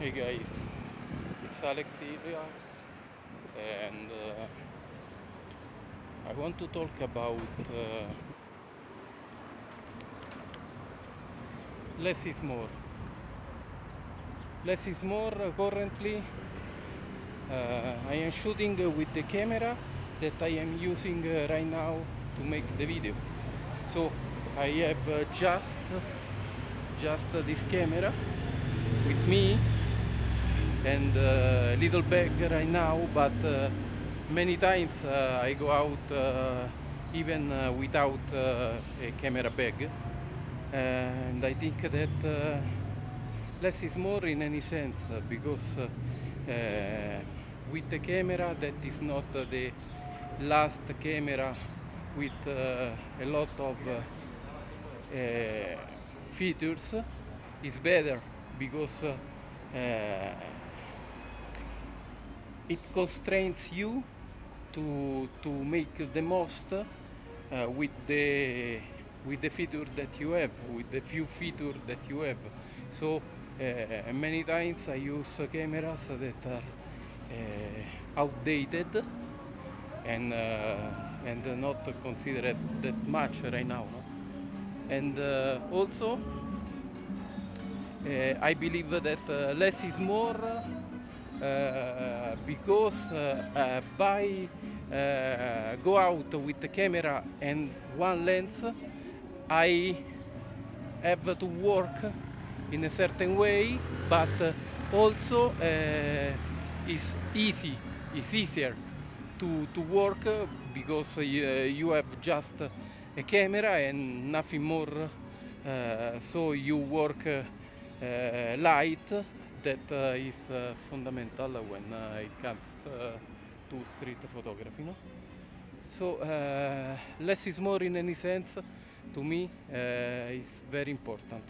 Hey guys, it's Alex Silvia and uh, I want to talk about uh, less is more. Less is more uh, currently. Uh, I am shooting with the camera that I am using uh, right now to make the video. So I have uh, just just this camera with me and a little bag right now but uh, many times uh, I go out uh, even uh, without uh, a camera bag. And I think that uh, less is more in any sense uh, because uh, uh, with the camera that is not uh, the last camera with uh, a lot of uh, uh, features is better because uh, uh, it constrains you to to make the most uh, with the with the feature that you have with the few feature that you have. So uh, many times I use cameras that are uh, outdated and uh, and not considered that much right now and uh, also uh, I believe that less is more because uh, uh, by uh, go out with the camera and one lens I have to work in a certain way but uh, also uh, it's easy it's easier to, to work because uh, you, have just a camera and nothing more so you work light that uh, is uh, fundamental when uh, it comes to street photography no? so less is more in any sense to me is very important